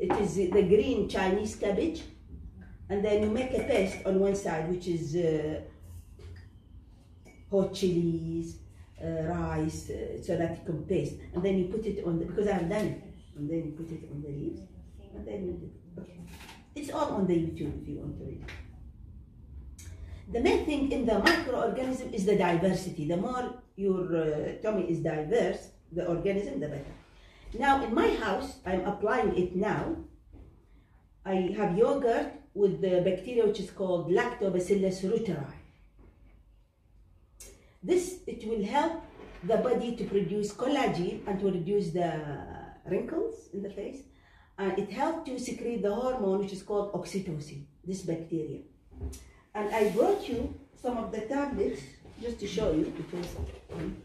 which is the green Chinese cabbage, and then you make a paste on one side, which is uh, hot chilies, uh, rice, uh, so that you can paste, and then you put it on the because I've done it, and then you put it on the leaves, and then you do. Okay. It's all on the YouTube if you want to read. The main thing in the microorganism is the diversity. The more your uh, tummy is diverse, the organism, the better. Now, in my house, I'm applying it now. I have yogurt with the bacteria which is called Lactobacillus reuteri. This, it will help the body to produce collagen and to reduce the wrinkles in the face. And it helps to secrete the hormone which is called oxytocin, this bacteria. And I brought you some of the tablets just to show you because one.